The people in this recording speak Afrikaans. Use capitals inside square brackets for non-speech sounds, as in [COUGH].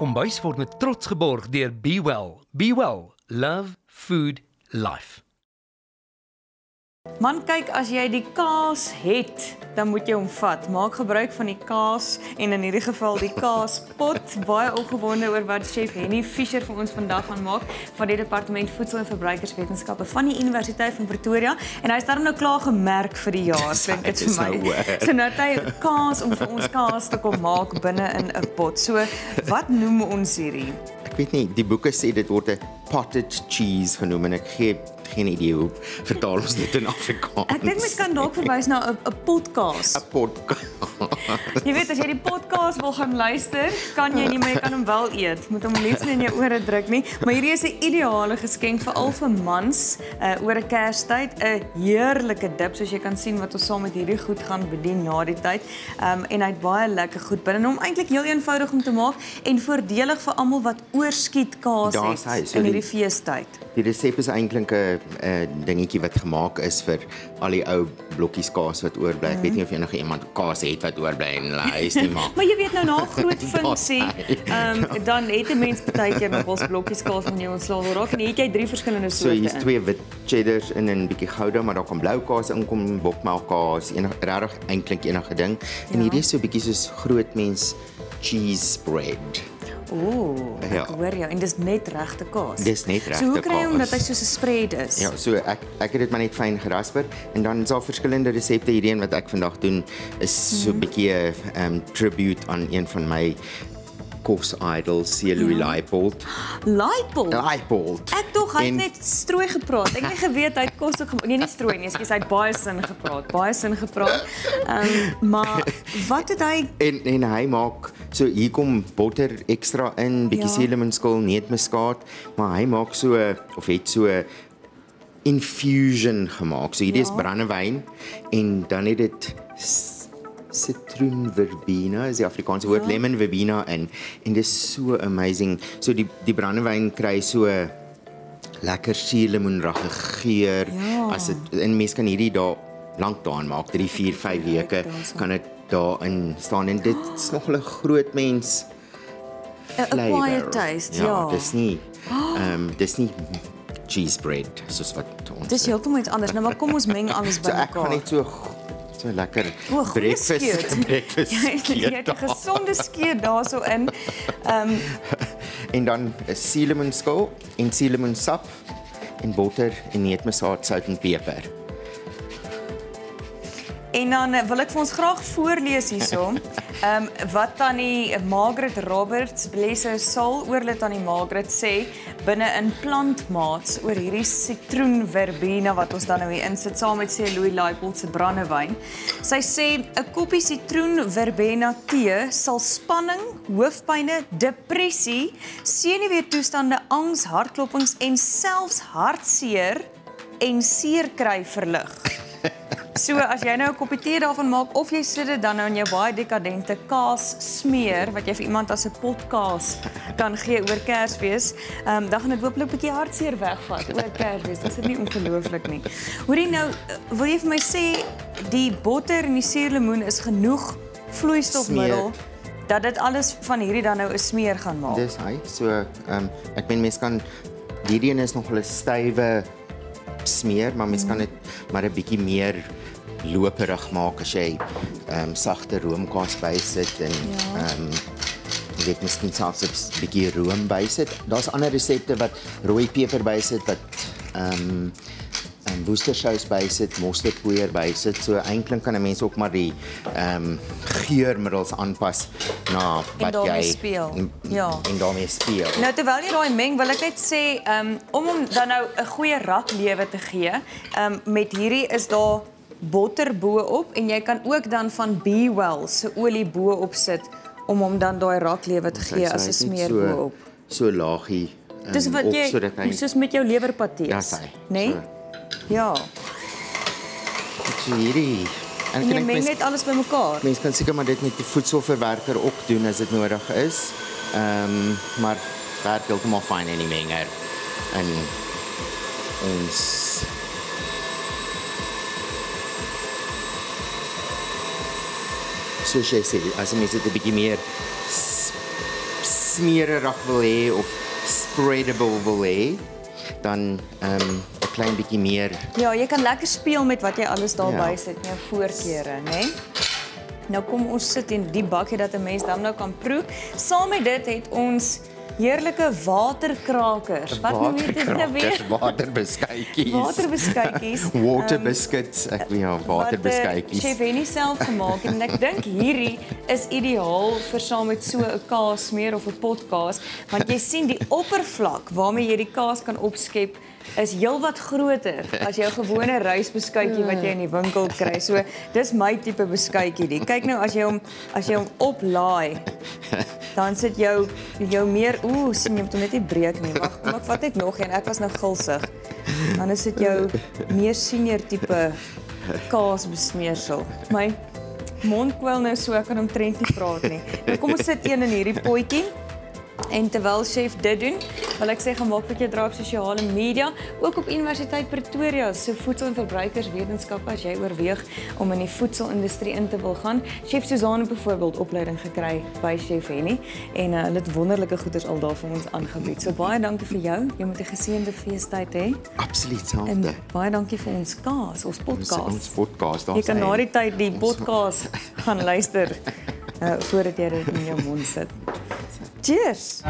kombuis word met trots geborg deur Be Well. Be Well, love, food, life. Man, kyk, as jy die kaas het, dan moet jy hom vat. Maak gebruik van die kaas en in hierdie geval die kaaspot. [LAUGHS] Baie opgewonde oor wat chef Henny Fischer vir ons vandag gaan maak van die departement voedsel en verbruikerswetenskappe van die Universiteit van Pretoria en hy's daarom nou klaar gemerk vir die jaar, klink dit vir my. So nou het hy kaas om vir ons kaas te kom maak binne in 'n pot. So, wat noem ons hierdie? Ek weet nie, die boeke sê dit word 'n potted cheese genoem en ek gee geen idee hoe vertaal ons dit in Afrikaans. Ek dink mens kan dalk verwys na 'n 'n potkaas. 'n podcast. Jy weet as jy die podcast wil gaan luister, kan jy nie, maar jy kan hom wel eet. Moet hom liefs nie in jou ore druk nie. Maar hierdie is 'n ideale geskenk vir al vir mans uh, oor 'n Kerstyd, 'n heerlike dip soos jy kan sien wat ons saam met hierdie goed gaan bedien na die tyd. Um en hy't baie lekker goed binne hom eintlik heel eenvoudig om te maak en voordelig vir almal wat oorskiet kaas Daar's hy, het so in die- hierdie feestyd. Die resep is eintlik 'n dingetjie wat gemaak is vir al die ou blokkies kaas wat oorbly. Ek weet nie of enige iemand kaas het wat oorbly en hulle huis nie maar. [LAUGHS] Maar jy weet nou na groot [LAUGHS] funksie, hy. ehm dan het 'n mens baie keer nog ons blokkies kaas wanneer jy ontslae wil raak en hier het jy drie verskillende So soorte. hier's in. twee wit cheddars in en 'n bietjie gouda, maar daar kan blou kaas inkom, bokmelk kaas, enig regtig eintlik enige ding. En Ja. hierdie is so bietjie soos groot mens cheese bread. Ooh, ek Ja. hoor jou en dis net regte kaas. Dis net So hoe regte kry jy hom kaas. dat hy soos 'n spread is? Ja, so ek ek het dit maar net fyn gerasper en dan is daar verskillende resepte hierdie een wat ek vandag doen is so 'n bietjie 'n um, tribute aan een van my kos idols, C. Louis ja. Leipold. Leipold. Leipold. Ek dog hy het En- net strooi gepraat. Ek het nie [LAUGHS] geweet hy het kos ook. Nee, nie strooi nie, ekskuus, hy het baie sin gepraat. Baie sin gepraat. Ehm um, maar [LAUGHS] wat het hy En en hy maak so hier kom botter ekstra in, bietjie Ja. cinnamon neetmuskaat, maar hy maak so of het so infusion gemaak. So hierdie ja. is brandewyn en dan het dit citroen verbena, is die Afrikaanse woord, ja. lemon verbena in en dit is so amazing. So die die brandewyn kry so lekker suurlemoenrige geur Ja. as dit en mense kan hierdie daar lank daarin maak 3 4 5 weke daarso. kan dit daarin staan en dit is nog 'n groot mens 'n flavor. quiet taste? Ja. ja dis nie [GASPS] ehm um, dis nie cheese bread soos wat ons Dis heeltemal iets anders. Nou maar kom ons meng alles [LAUGHS] so bymekaar. ek gaan net so so lekker O, goeie breakfast skeut. [LAUGHS] breakfast Jy jy skeut het 'n gesonde skeut daarso in. Ehm [LAUGHS] en dan 'n suurlemoenskil en suurlemoensap en botter en neutmuskaat, sout en peper. En dan eh, wil ek vir ons graag voorlees hierso. Ehm um, wat tannie Margaret Roberts, bless her soul, oorlid tannie Margaret sê binne in plantmaats oor hierdie sitroen verbena wat ons dan nou hier insit saam met sê Louis Leipold se brandewyn. Sy sê 'n koppie sitroen verbena tee sal spanning, hoofpynne, depressie, senuweetoestande, angs, hartklopings en selfs hartseer en seer kry verlig. So as jy nou 'n koppie tee daarvan maak of jy sit dit dan nou in jou baie dekadente kaas smeer wat jy vir iemand as 'n potkaas kan gee oor Kersfees, um, dan gaan dit hopelik 'n bietjie hartseer wegvat oor Kersfees. Dit nie ongelooflik nie. Hoorie nou, eh, wil jy vir my sê die botter en die suurlemoen is genoeg vloeistofmiddel dat dit alles van hierdie dan nou 'n smeer gaan maak. Dis hy. So ehm um, ek meen mense kan hierdie een is nog 'n stywe smeer, maar mens kan dit maar 'n bietjie meer loperig maak as jy ehm um, sagte roomkaas bysit en Ja. ehm um, jy weet miskien selfs 'n bietjie room bysit. Daar's ander resepte wat rooi peper bysit wat ehm um, woestersous bysit, mosterdpoeier bysit. So eintlik kan 'n mens ook maar die ehm um, geurmiddels aanpas na wat daarmee jy speel. en- Ja. en daarmee speel. Nou terwyl jy daai meng, wil ek net sê, ehm um, om hom dan nou 'n goeie raklewe te gee, ehm um, met hierdie is daar botter bo-op en jy kan ook dan van Be Well se olie bo-op sit om hom dan daai raklewe te gee as 'n is net smeer so, bo-op. So laagie. Um, Dis wat op, jy sodat hy soos met jou lewerpatees. Ja, sy. Nê? Nee? So. Ja. hierdie en En jy meng net alles bymekaar. Mense kan seker maar dit met die voedselverwerker ook doen as dit nodig is. Ehm um, maar werk heeltemal fyn in die menger. En ons soos jy sê, as jy net 'n bietjie meer s- smeerig wil hê of spreadable wil hê, dan ehm um, klein bietjie meer. Ja, jy kan lekker speel met wat jy alles daarby Ja. sit in jou voorkeure, né? Nou kom ons sit in die bakkie dat 'n mens dan nou kan proe. Saam met dit het ons heerlike waterkrakers. Wat noem jy dit nou weer? Waterbeskuitjies. Waterbeskuitjies. [LAUGHS] Water Ehm, biscuits. Ek ja, wat, eh, waterbeskuitjies. Chef Henny self gemaak en ek dink hierdie is ideaal vir saam met so 'n kaasmeer of 'n potkaas want jy sien die oppervlak waarmee jy die kaas kan opskep is heelwat groter as jou gewone rysbeskuitjie wat jy in die winkel kry. So dis my tipe beskuitjie die. Kyk nou as jy hom as jy hom oplaai dan sit jou jou meer ooh, sien jy moet net nie breek nie. Wag, kom ek vat net nog een. Ek was nou gulsig. Dan is dit jou meer senior tipe kaasbesmeersel. My mond kwel nou so ek kan omtrent nie praat nie. Nou kom ons sit een in hierdie potjie. En terwyl chef dit doen, wil ek sê gemaak dat jy draai op sosiale media, ook op Universiteit Pretoria se voedsel- en verbruikerswetenskappe as jy oorweeg om in die voedselindustrie in te wil gaan. Chef Suzanne het byvoorbeeld opleiding gekry by Chef Henny en uh, hulle het wonderlike goeders al daar vir ons aangebied. So baie dankie vir jou. Jy moet 'n geseënde feestyd hê. Absoluut En selfde. baie dankie vir ons kaas, ons Ons podcast. ons podcast daar. Jy kan na die tyd die podcast gaan luister uh, [LAUGHS] voordat jy dit in jou mond sit. Cheers.